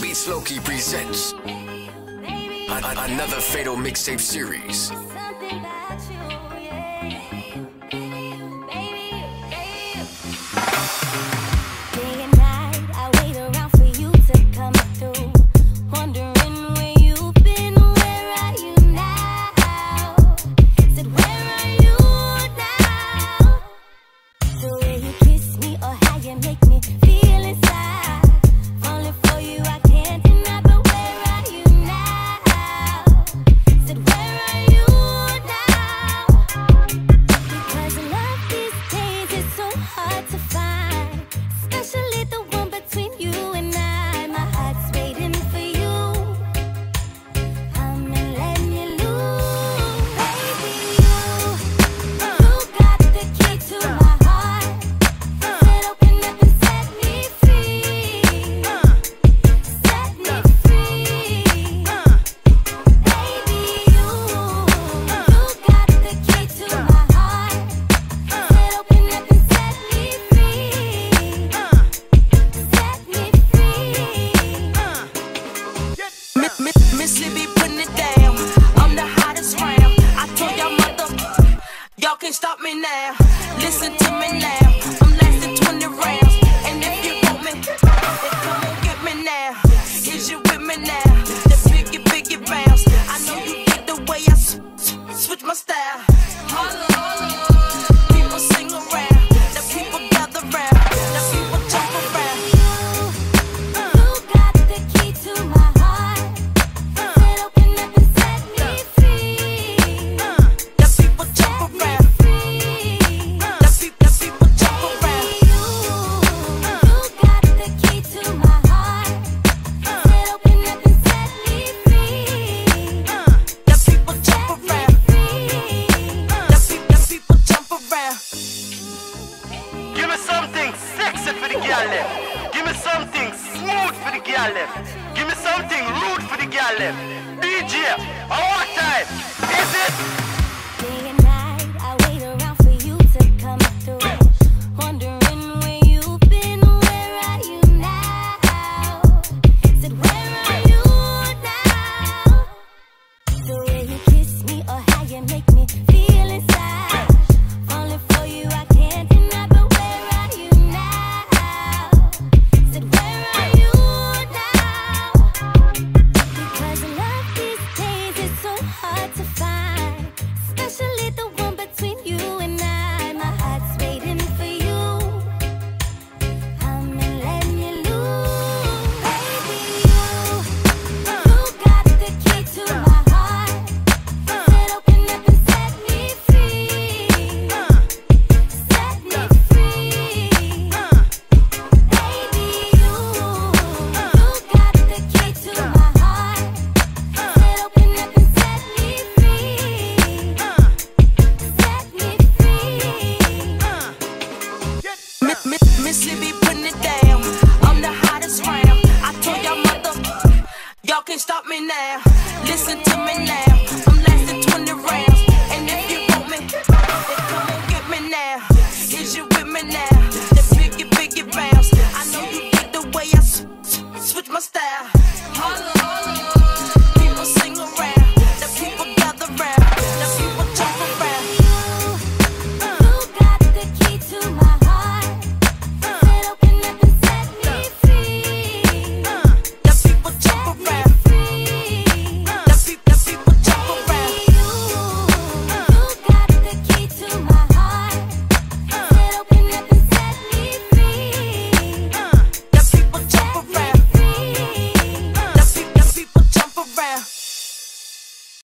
Beatz Lowkey presents another Fatal Mixtape series. can't stop me now. Listen to me now. I'm lasting 20 rounds. girl. Give me something smooth for the girl Left. Give me something rude for the girl them. DJ, our time. Is it? Y'all can't stop me now. Listen to me now. I'm lasting 20 rounds. And if you want me, then come and get me now. Is you with me now? The bigger, bigger rounds. I know you dig the way I switch my style. Holla.